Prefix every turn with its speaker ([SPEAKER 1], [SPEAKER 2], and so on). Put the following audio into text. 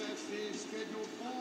[SPEAKER 1] That's the schedule for.